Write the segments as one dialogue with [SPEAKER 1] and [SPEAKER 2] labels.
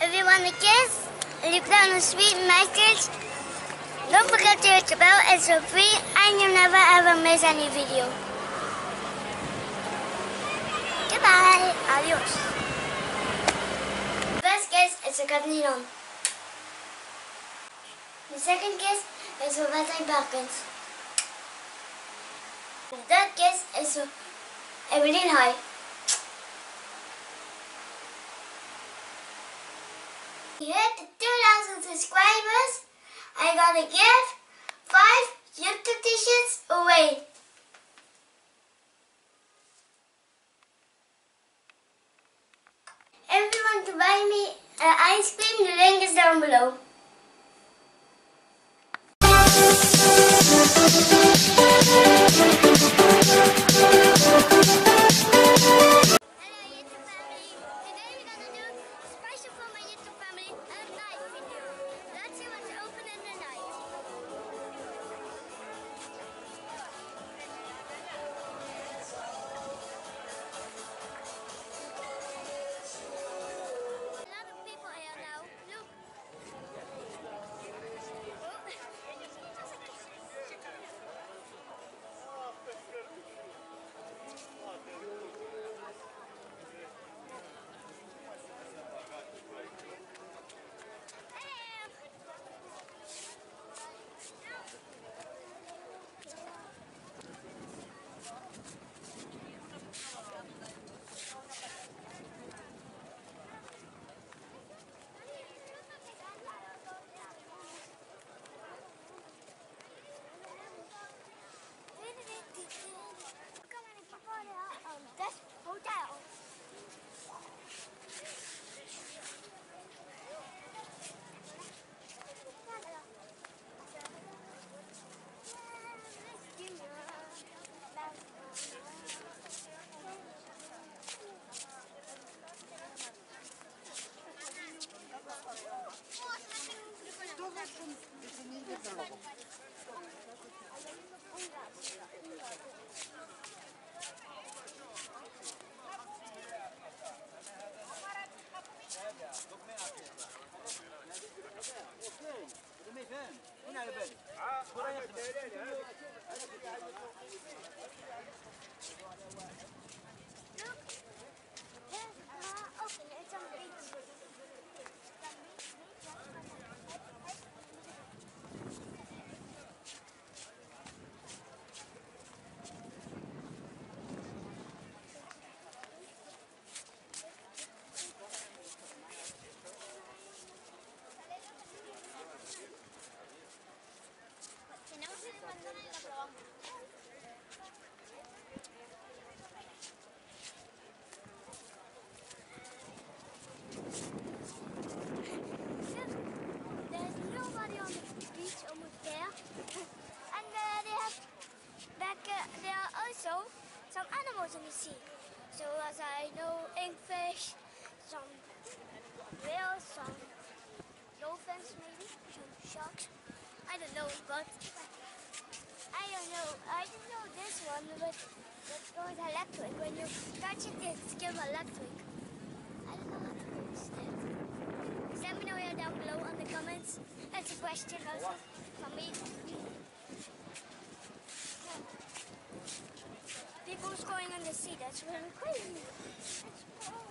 [SPEAKER 1] If you want a kiss, leave down a sweet message. Don't forget to hit the bell, it's for free and you'll never ever miss any video. Goodbye, adios. The First kiss is a Cotton The second kiss is for Wesley Perkins. The third kiss is for Evelyn High. Hit the 2,000 subscribers. I'm gonna give 5 YouTube t-shirts away. You want to buy me an ice cream, the link is down below. Look, here's my oven. It's on the beach. Whales, some dolphins maybe, some sharks. I don't know, but I don't know. I don't know this one, but that goes electric. When you touch it, it's give electric. I don't know how to that. Let me know here down below in the comments. That's a question also from me. People's going on the sea, that's really crazy. That's cool.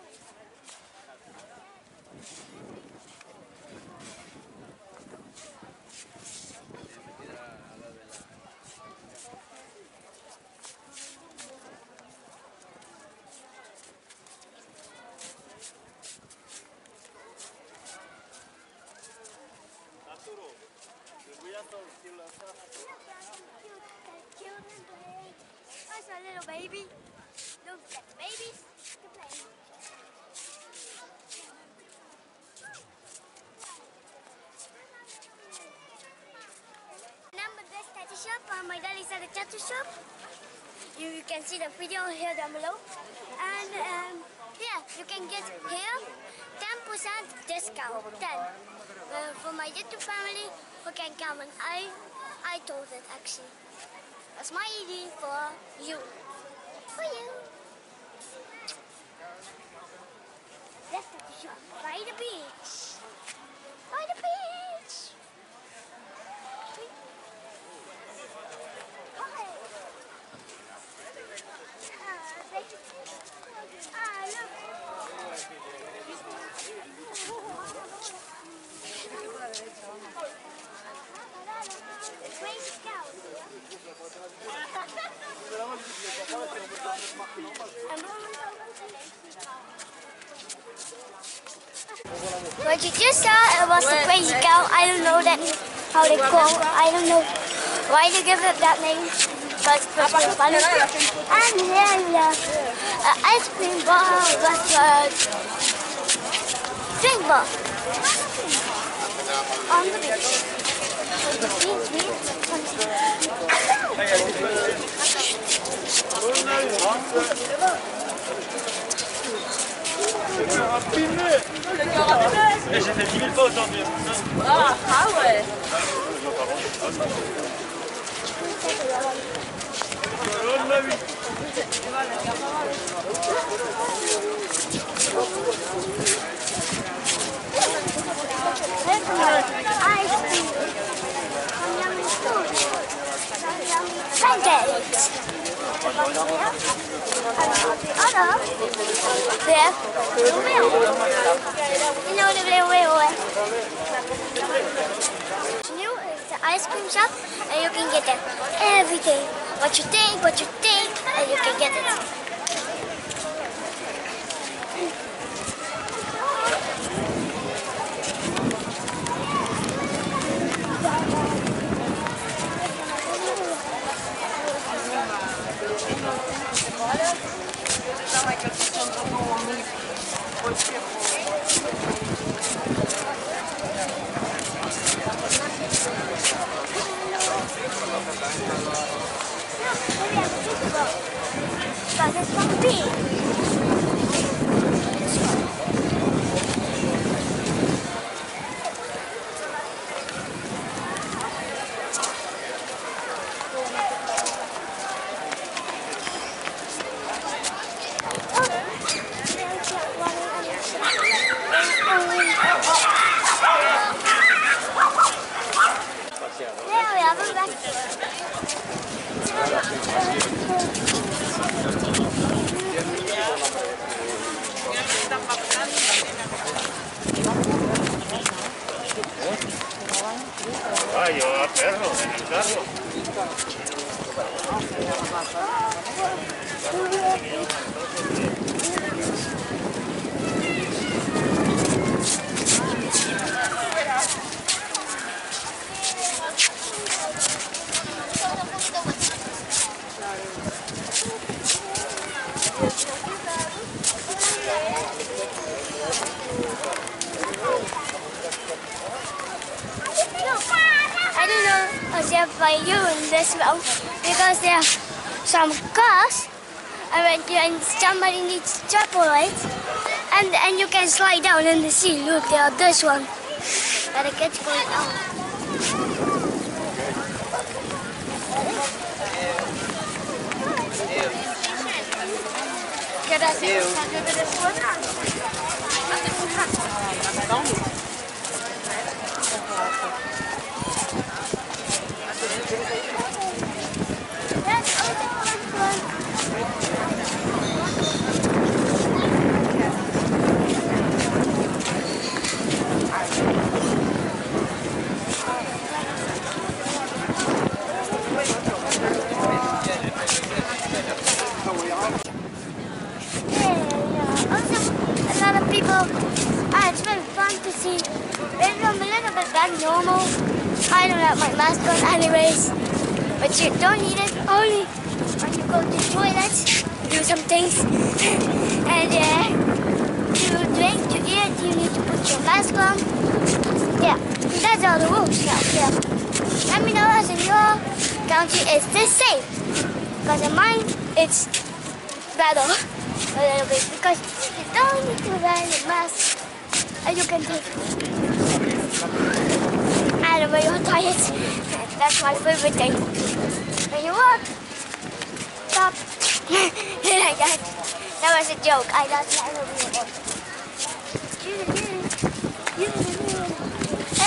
[SPEAKER 2] Arturo, te voy a torcer la saja.
[SPEAKER 1] Look at the cute, the children playing. There's a little baby. Look at the babies. They're. Number this tattoo shop, uh, my dad is at the tattoo shop. You, can see the video here down below. And um, yeah, you can get here 10% discount. 10. Uh, for my YouTube family who can come and I I told it actually. That's my idea for you. For you. That's the shop by the beach. Saw uh, it was the crazy cow. I don't know that how they call. I don't know why they give it that name. But pretty funny. And here we have an ice cream bar with uh, a drink bar on the beach. Beach,
[SPEAKER 2] Et O, małe. Pancakes! 000 pas aujourd'hui.
[SPEAKER 3] Ouais.
[SPEAKER 2] La vie.
[SPEAKER 1] ice cream. Some yummy food. Some yummy pancakes. And on the ice cream shop, and you can get everything. What you think, what you think, and you can get it. But it's from big. Yeah, we have a back.
[SPEAKER 2] Ah, llevaba perro en el carro.
[SPEAKER 1] I don't know except by you in this room because there are some cars and when you, and somebody needs chocolate and and you can slide down in the sea. Look, there are this one. That the kids going out also one. Yeah, yeah. Also, a ah, it's been fun to see. It's a little bit back normal. I don't have my mask on anyways. But you don't need it only when you go to toilet, do some things. and uh, to drink, to eat, you need to put your mask on. Yeah, that's all the rules now. Yeah. Let me know as in your country is this safe. Because in mine, it's better a little bit because you don't need to wear your mask and you can take and when you're that's my favorite thing. when you walk stop like that that was a joke I got that Here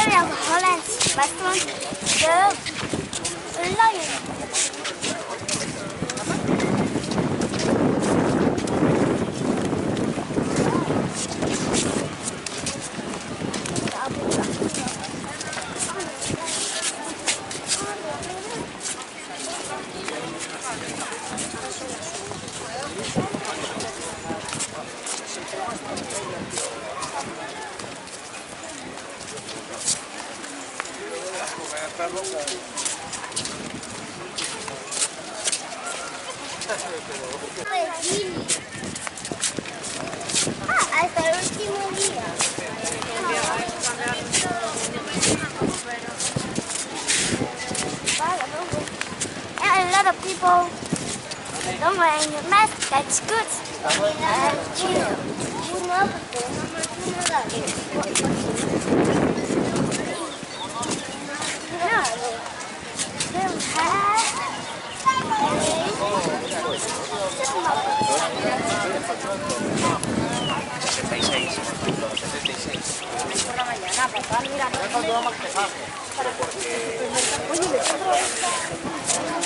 [SPEAKER 1] we have Holland's restaurant the lion a lot of people don't wearing a mask. That's good. And chill. No. They have Look, guys, there are more things open now.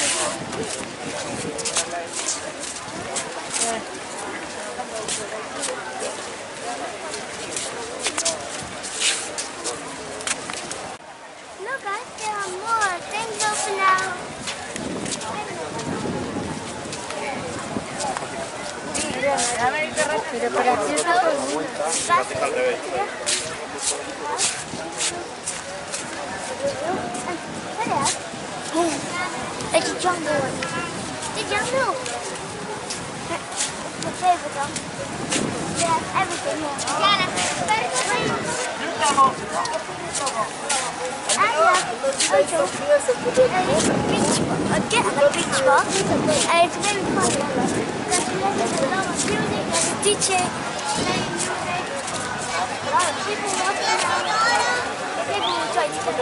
[SPEAKER 1] Pero por aquí está todo el mundo.
[SPEAKER 2] Al revés.
[SPEAKER 1] It's a jungle one. The jungle. My favorite one. They have everything here. Yeah, I have also a beach, a get a beach ball. And it's very fun. Because we have a lot of music and a DJ playing music. A lot of people walking around. People will try to get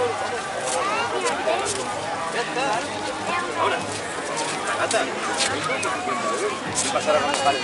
[SPEAKER 1] Yeah, there.
[SPEAKER 2] Ahora. Agata.
[SPEAKER 1] Si pasara
[SPEAKER 3] con los pares.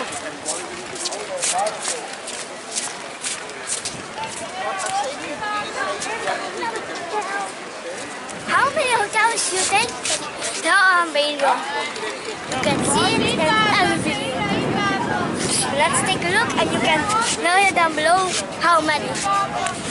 [SPEAKER 1] How many hotels do you think there uh, are in Beirut? You can see it in every video. Let's take a look and you can know down below how many.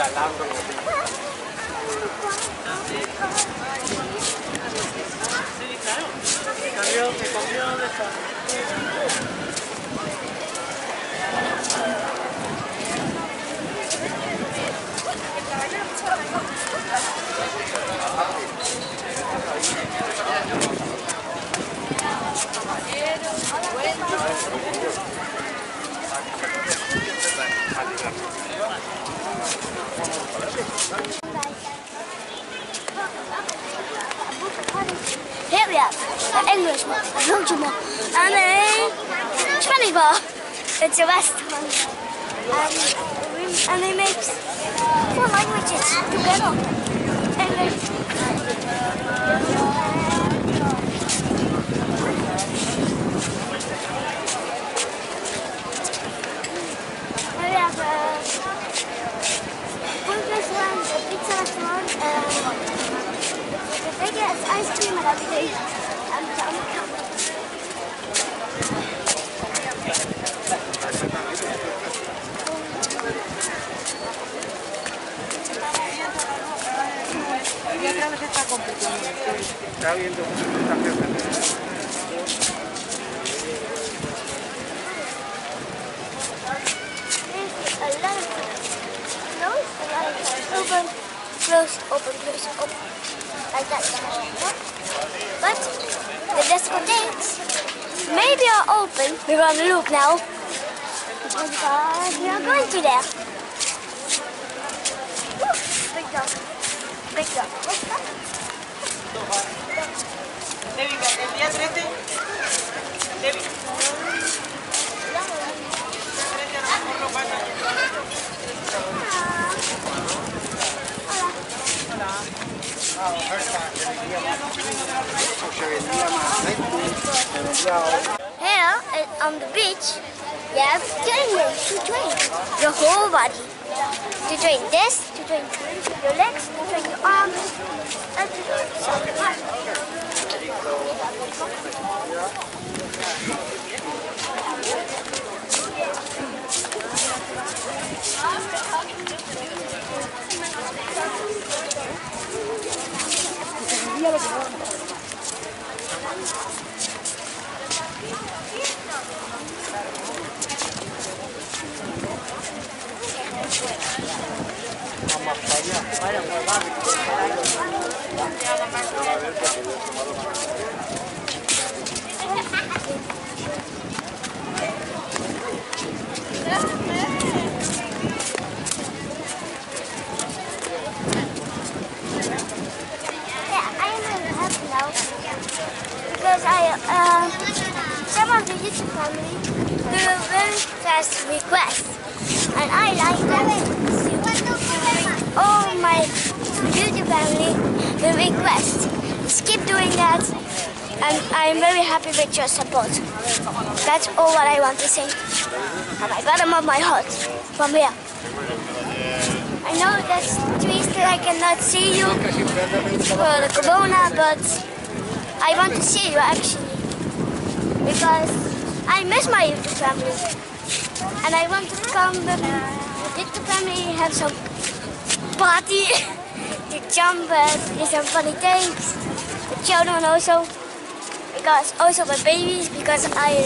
[SPEAKER 1] Sí, claro. It's a restaurant. And, and they make four languages together. We have uh, a restaurant, a pizza restaurant, ice cream. Of cars open. close, open, close, open. Like that. But the discotheques maybe are open. We're on the loop now. Because we are going to there.
[SPEAKER 3] 13. David,
[SPEAKER 1] Here uh, on the beach, you have trainers to train your whole body. To train this, to train your legs, to train your arms, and to train yourself. Yeah, I am really happy now because I uh, some of the YouTube family do very fast request, and I like that. All my family will request. Just keep doing that, and I'm very happy with your support. That's all what I want to say. From the bottom of my heart, from here. I know that's twisted, I cannot see you for the corona, but I want to see you actually. Because I miss my YouTube family. And I want to come with the family, have some party, to jump and do some funny things. The children also. Because also the babies, because I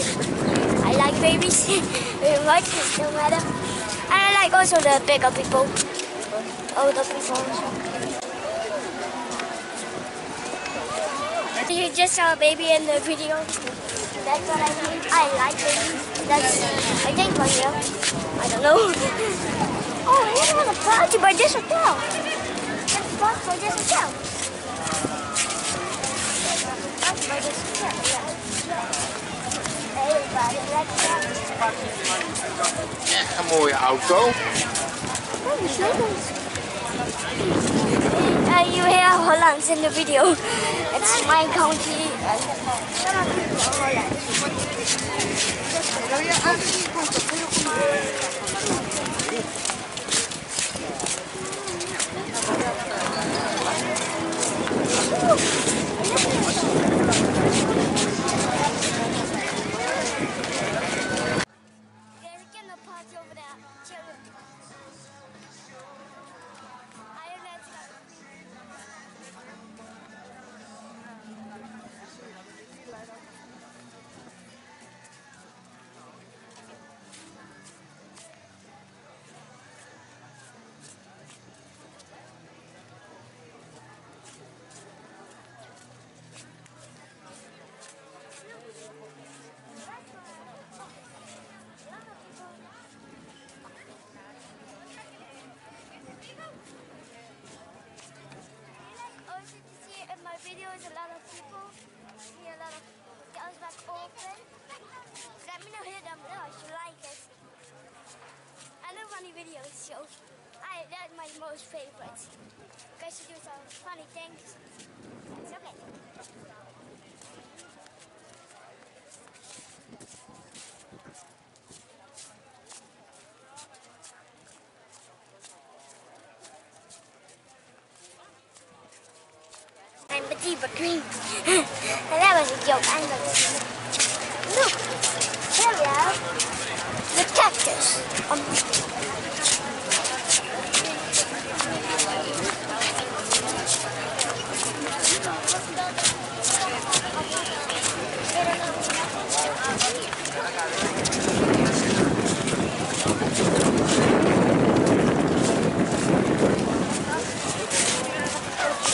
[SPEAKER 1] I like babies very much, it no matter. And I like also the bigger people. Older people also. You just saw a baby in the video. That's what I mean. I like babies. That's I think for you. Uh, I don't know. oh, by this hotel. That's a party by this hotel. Party by this hotel, yeah. Everybody likes that.
[SPEAKER 2] Echt een mooie auto.
[SPEAKER 1] Oh, the sleutels. Uh, you hear Hollands in the video. It's my county. and open. Let me know here down below if you like it. I love funny videos, so I that's my most favorite. Because you do some funny things. It's okay. I'm the zebra green. and that was a joke. Look, here we have the cactus. Um,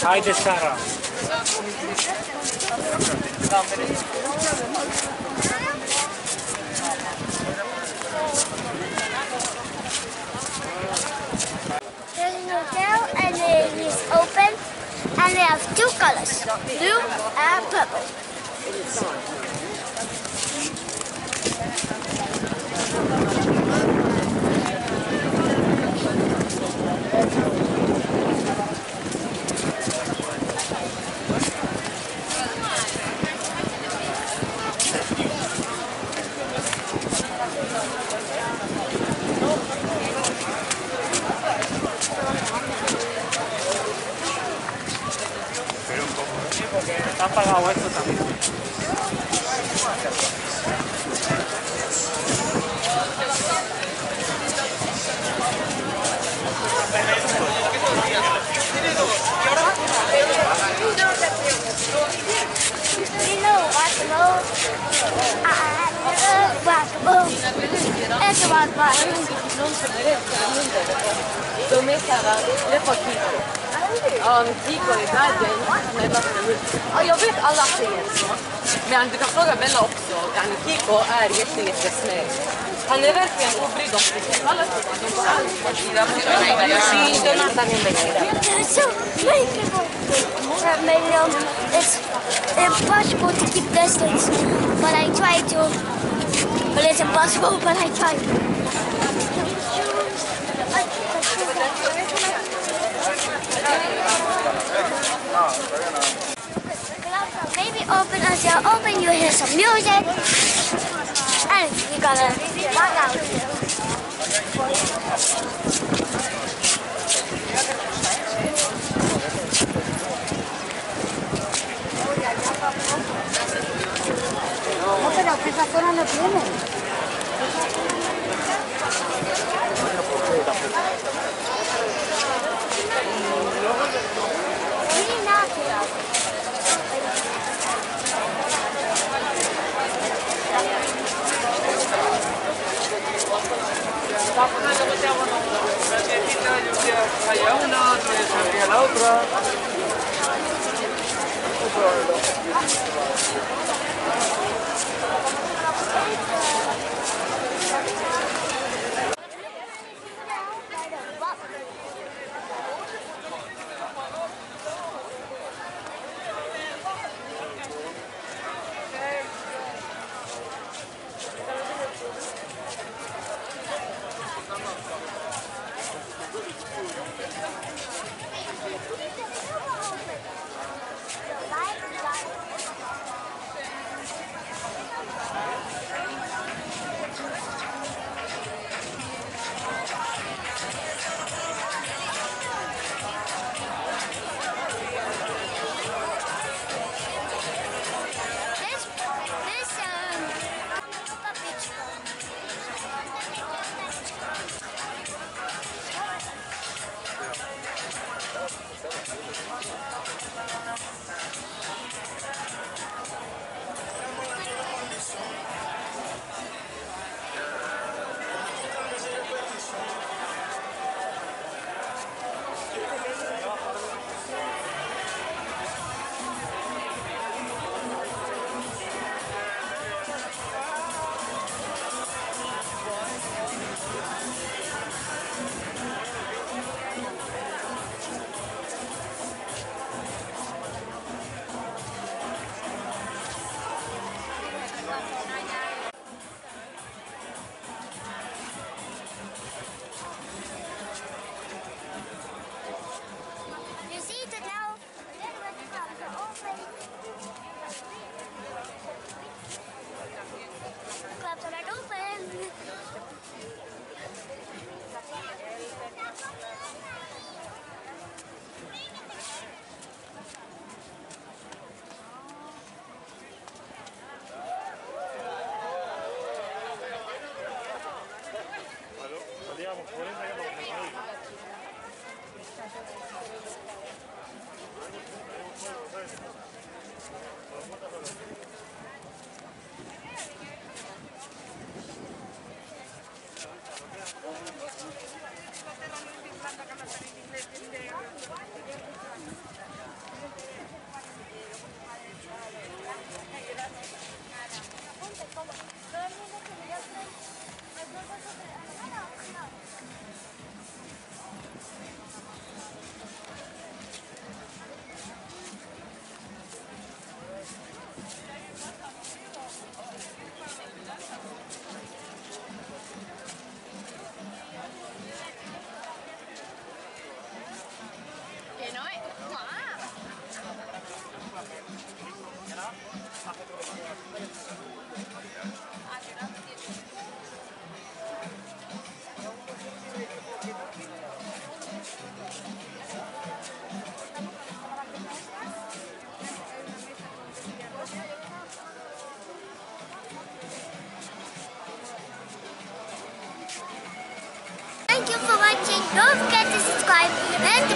[SPEAKER 4] Haydi Sara.
[SPEAKER 1] There's an hotel and it is open they have two colors, blue and purple. Domecara, Leforkino. Um,
[SPEAKER 5] Dico e Nadia, ma Ja, jag vet alla fler. Men du kan fråga Bella också. Yani Kiko är jätte, jättesnäll. Han är verkligen obrydd om precis alla
[SPEAKER 1] Million is impossible to keep distance, but I try to. Well it's impossible, but I try. Maybe open as you're open, you hear some music, and we gotta walk out. Really se
[SPEAKER 4] lleva una, la otra.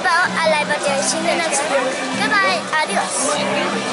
[SPEAKER 1] To subscribe and hit the bell. I like what you see you next video. Goodbye. Adios.